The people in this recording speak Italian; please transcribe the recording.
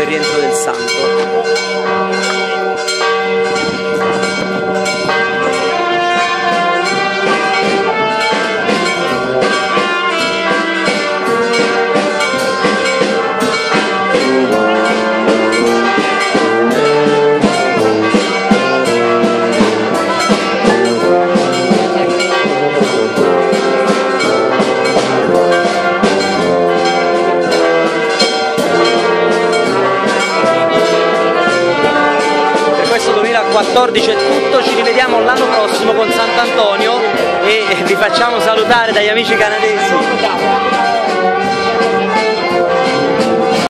perientro del santo. 2014 è tutto, ci rivediamo l'anno prossimo con Sant'Antonio e vi facciamo salutare dagli amici canadesi.